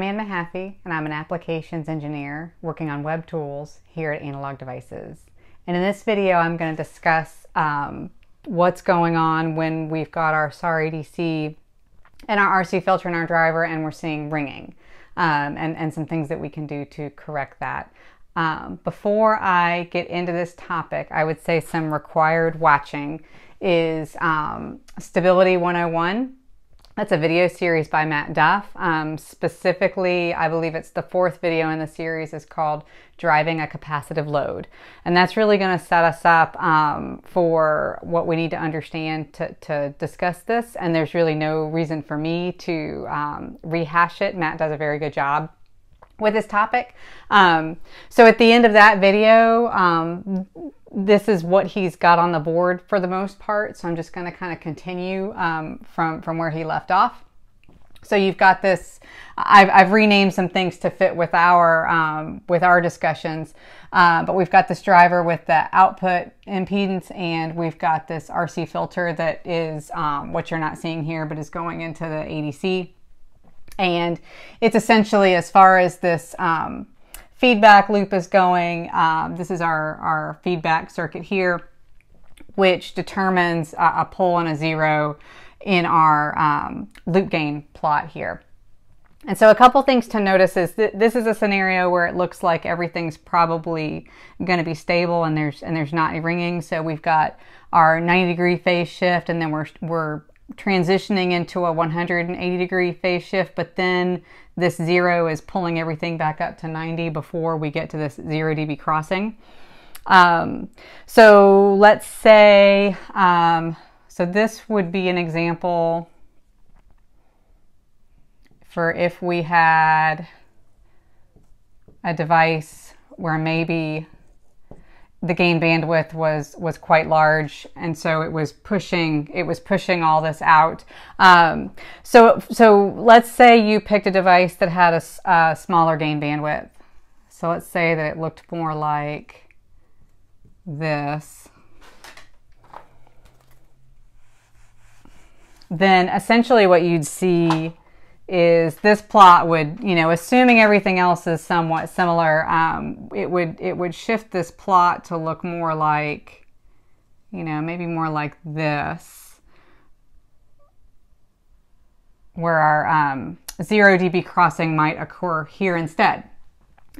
I'm Ann Mahaffey, and I'm an applications engineer working on web tools here at Analog Devices. And in this video, I'm going to discuss um, what's going on when we've got our SAR ADC and our RC filter in our driver and we're seeing ringing, um, and, and some things that we can do to correct that. Um, before I get into this topic, I would say some required watching is um, Stability 101 that's a video series by Matt Duff. Um, specifically, I believe it's the fourth video in the series is called Driving a Capacitive Load. And that's really going to set us up um, for what we need to understand to, to, discuss this. And there's really no reason for me to um, rehash it. Matt does a very good job with this topic. Um, so at the end of that video, um, this is what he's got on the board for the most part. So I'm just going to kind of continue um, from, from where he left off. So you've got this, I've, I've renamed some things to fit with our, um, with our discussions, uh, but we've got this driver with the output impedance and we've got this RC filter that is um, what you're not seeing here, but is going into the ADC. And it's essentially as far as this um, feedback loop is going, um, this is our, our feedback circuit here, which determines a, a pole and a zero in our um, loop gain plot here. And so a couple things to notice is that this is a scenario where it looks like everything's probably going to be stable and there's and there's not ringing. So we've got our 90 degree phase shift and then we're we're transitioning into a 180 degree phase shift, but then this zero is pulling everything back up to 90 before we get to this zero dB crossing. Um, so let's say, um, so this would be an example for if we had a device where maybe the gain bandwidth was was quite large, and so it was pushing it was pushing all this out. Um, so so let's say you picked a device that had a, a smaller gain bandwidth. So let's say that it looked more like this. Then essentially what you'd see is this plot would, you know, assuming everything else is somewhat similar, um, it would it would shift this plot to look more like, you know, maybe more like this, where our um, zero dB crossing might occur here instead.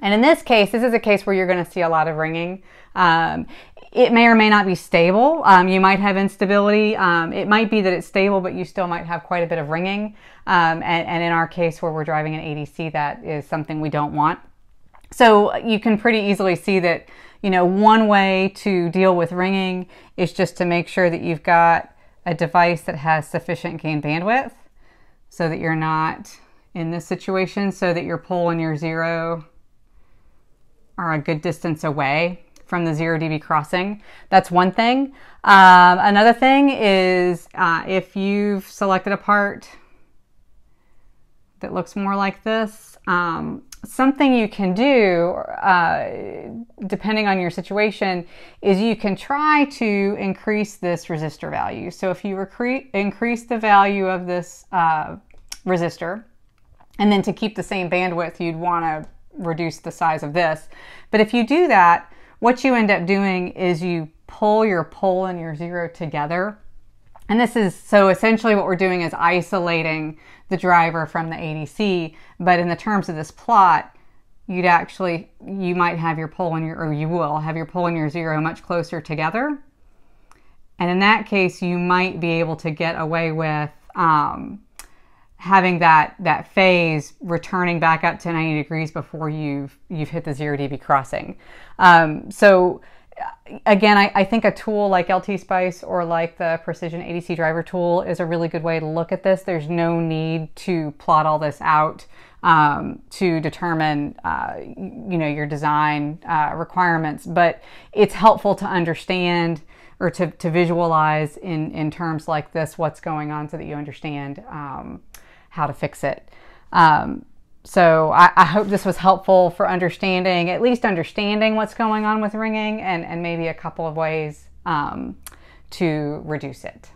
And in this case, this is a case where you're going to see a lot of ringing. Um, it may or may not be stable. Um, you might have instability. Um, it might be that it's stable, but you still might have quite a bit of ringing. Um, and, and, in our case, where we're driving an ADC, that is something we don't want. So you can pretty easily see that, you know, one way to deal with ringing is just to make sure that you've got a device that has sufficient gain bandwidth so that you're not in this situation, so that your pole and your zero are a good distance away from the zero dB crossing. That's one thing. Um, another thing is uh, if you've selected a part that looks more like this, um, something you can do, uh, depending on your situation, is you can try to increase this resistor value. So if you increase the value of this uh, resistor, and then to keep the same bandwidth, you'd want to reduce the size of this. But if you do that, what you end up doing is you pull your pole and your zero together. And this is so essentially what we're doing is isolating the driver from the ADC. But in the terms of this plot, you'd actually, you might have your pole and your, or you will have your pole and your zero much closer together. And in that case, you might be able to get away with um, having that that phase returning back up to 90 degrees before you've you've hit the zero dB crossing. Um, so again, I, I, think a tool like LTspice or like the Precision ADC driver tool is a really good way to look at this. There's no need to plot all this out um, to determine, uh, you know, your design uh, requirements, but it's helpful to understand or to, to visualize in, in terms like this what's going on so that you understand um, how to fix it. Um, so I, I, hope this was helpful for understanding, at least understanding what's going on with ringing and, and maybe a couple of ways um, to reduce it.